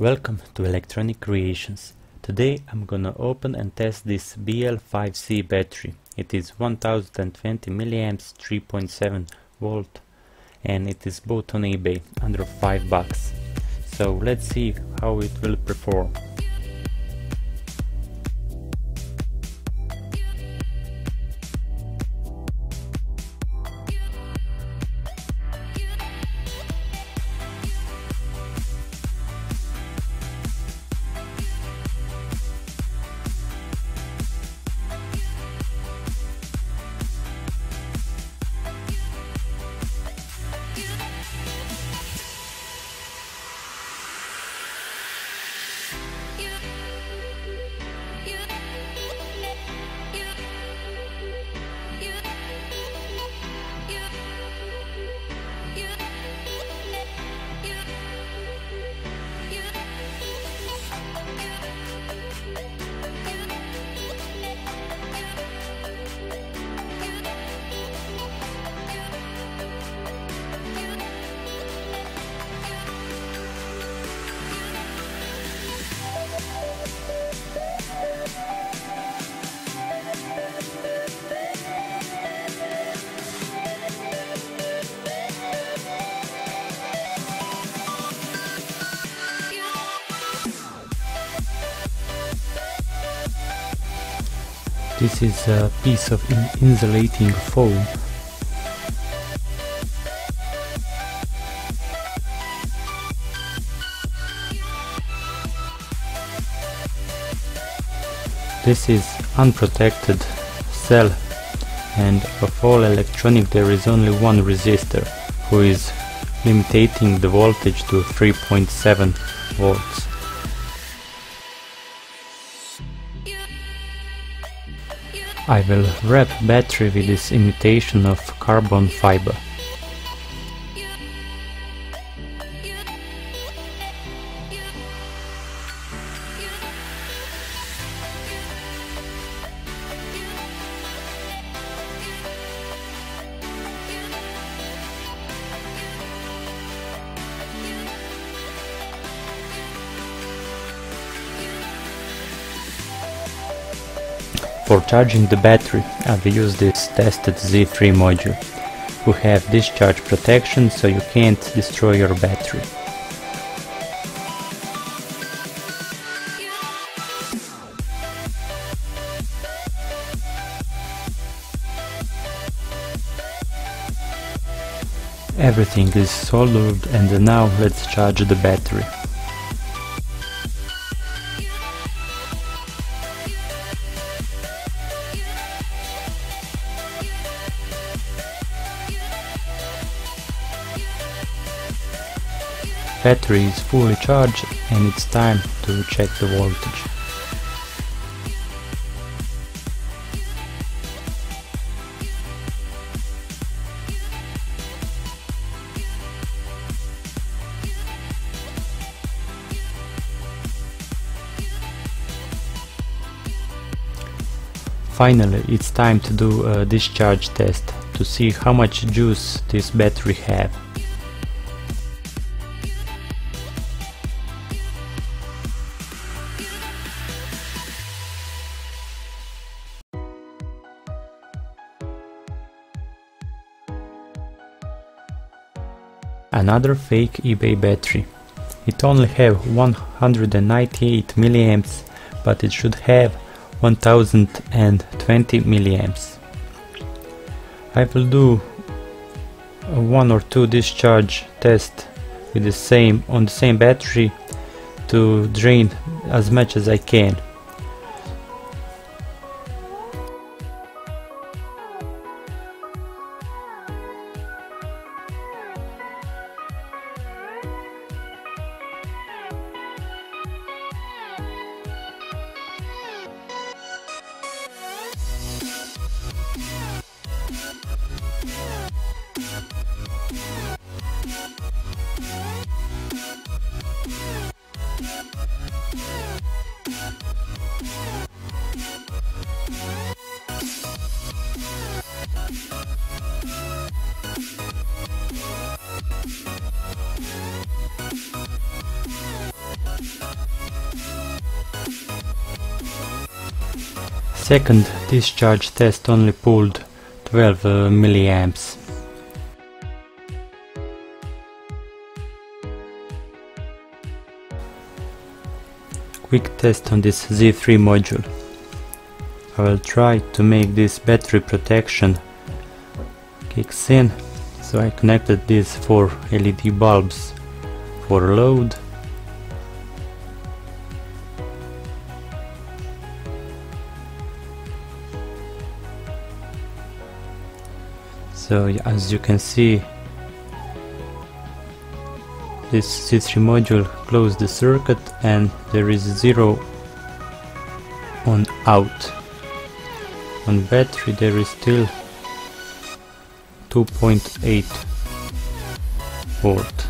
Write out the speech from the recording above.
Welcome to Electronic Creations. Today I'm gonna open and test this BL5C battery. It is 1020 mAh 3.7 volt and it is bought on eBay under 5 bucks. So let's see how it will perform. This is a piece of in insulating foam. This is unprotected cell and of all electronic there is only one resistor who is limiting the voltage to 3.7 volts. I will wrap battery with this imitation of carbon fiber. For charging the battery, I've used this tested Z3 module, who have discharge protection so you can't destroy your battery. Everything is soldered and now let's charge the battery. Battery is fully charged and it's time to check the voltage. Finally, it's time to do a discharge test to see how much juice this battery have. Another fake eBay battery. It only have 198 milliamps, but it should have 1020 milliamps. I will do one or two discharge test with the same on the same battery to drain as much as I can. Second discharge test only pulled 12 milliamps. Quick test on this Z3 module. I will try to make this battery protection kicks in. So I connected these four LED bulbs for load so as you can see this Z3 module closed the circuit and there is zero on out. On battery there is still 2.8 volt